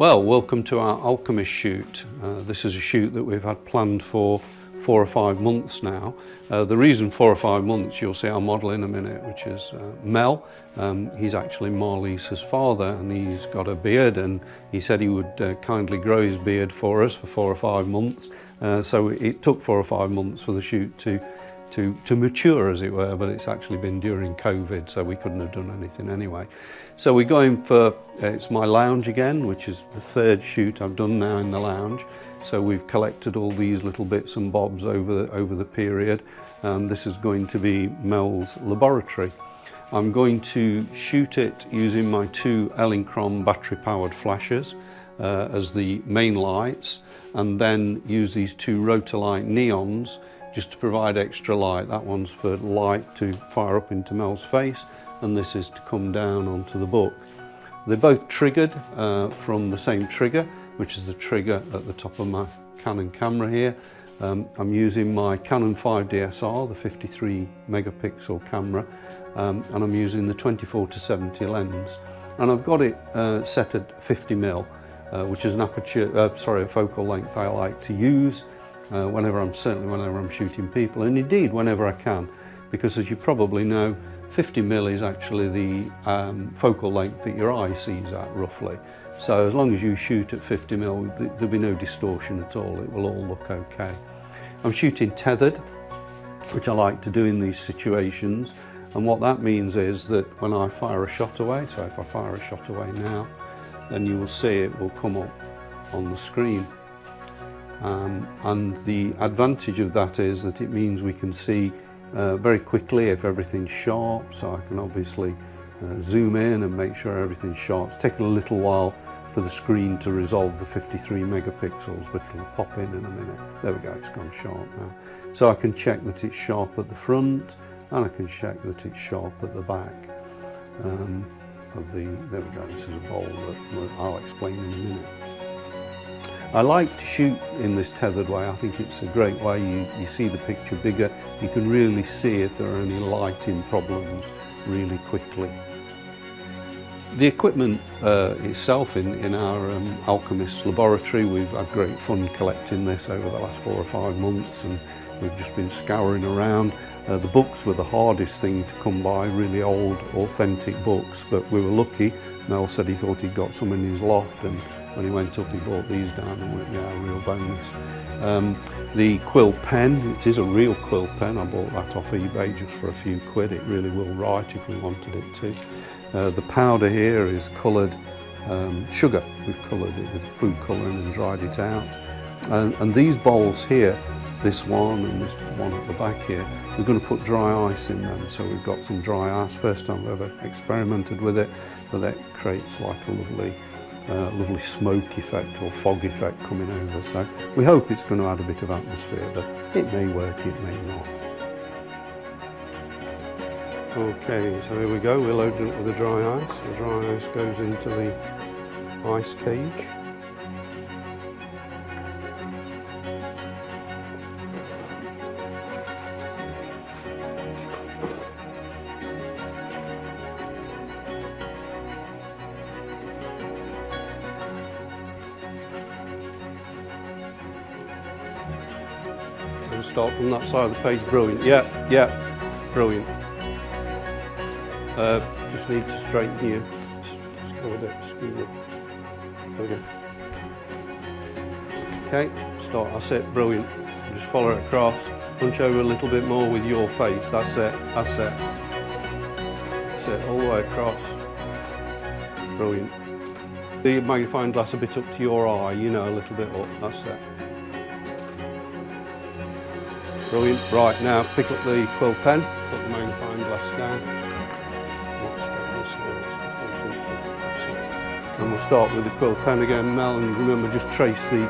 Well, welcome to our Alchemist shoot. Uh, this is a shoot that we've had planned for four or five months now. Uh, the reason four or five months, you'll see our model in a minute, which is uh, Mel. Um, he's actually Marlies's father and he's got a beard and he said he would uh, kindly grow his beard for us for four or five months. Uh, so it took four or five months for the shoot to to, to mature, as it were, but it's actually been during COVID, so we couldn't have done anything anyway. So we're going for, uh, it's my lounge again, which is the third shoot I've done now in the lounge. So we've collected all these little bits and bobs over the, over the period. Um, this is going to be Mel's laboratory. I'm going to shoot it using my two Elinchrom battery powered flashes uh, as the main lights and then use these two Rotolight neons just to provide extra light. That one's for light to fire up into Mel's face and this is to come down onto the book. They're both triggered uh, from the same trigger, which is the trigger at the top of my Canon camera here. Um, I'm using my Canon 5 DSR, the 53 megapixel camera, um, and I'm using the 24 to 70 lens. And I've got it uh, set at 50 mil, uh, which is an aperture, uh, sorry, a focal length I like to use uh, whenever I'm, certainly whenever I'm shooting people, and indeed whenever I can, because as you probably know, 50 mil is actually the um, focal length that your eye sees at roughly. So as long as you shoot at 50 mil, there'll be no distortion at all. It will all look okay. I'm shooting tethered, which I like to do in these situations. And what that means is that when I fire a shot away, so if I fire a shot away now, then you will see it will come up on the screen. Um, and the advantage of that is that it means we can see uh, very quickly if everything's sharp, so I can obviously uh, zoom in and make sure everything's sharp. It's taken a little while for the screen to resolve the 53 megapixels, but it'll pop in in a minute. There we go, it's gone sharp now. So I can check that it's sharp at the front, and I can check that it's sharp at the back um, of the, there we go, this is a bowl that I'll explain in a minute. I like to shoot in this tethered way. I think it's a great way. You, you see the picture bigger. You can really see if there are any lighting problems really quickly. The equipment uh, itself in, in our um, Alchemist laboratory, we've had great fun collecting this over the last four or five months and we've just been scouring around. Uh, the books were the hardest thing to come by, really old, authentic books, but we were lucky. Mel said he thought he'd got some in his loft and when he went up he brought these down and went, yeah, real bonus. Um, the quill pen, it is a real quill pen, I bought that off eBay just for a few quid, it really will write if we wanted it to. Uh, the powder here is coloured um, sugar, we've coloured it with food colouring and dried it out. And, and these bowls here, this one and this one at the back here, we're going to put dry ice in them. So we've got some dry ice, first time I've ever experimented with it, but that creates like a lovely uh, lovely smoke effect or fog effect coming over. So we hope it's going to add a bit of atmosphere, but it may work, it may not. Okay, so here we go, we're loading it with the dry ice. The dry ice goes into the ice cage. Start from that side of the page. Brilliant. Yeah, yeah, brilliant. Uh, just need to straighten you. Just, just go with it. Screw it. Go. Okay, start. That's it. Brilliant. Just follow it across. Punch over a little bit more with your face. That's it. That's it. That's it. All the way across. Brilliant. The magnifying glass a bit up to your eye, you know, a little bit up. That's it. Brilliant. Right, now pick up the quill pen, put the magnifying glass down. And we'll start with the quill pen again, Mel, and remember just trace the,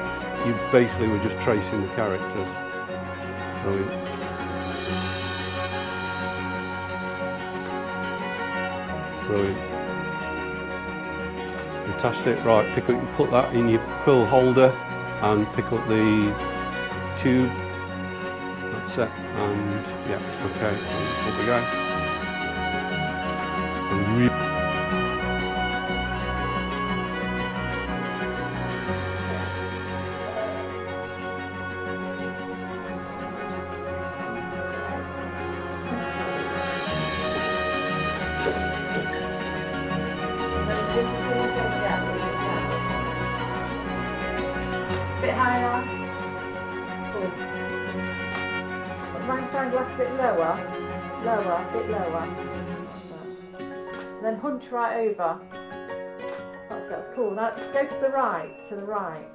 you basically were just tracing the characters. Brilliant. Brilliant. Fantastic. Right, pick up, put that in your quill holder and pick up the tube and yeah, okay, up we go. Glass a bit lower, lower, a bit lower. Then hunch right over. That's, that's cool. Now go to the right, to the right.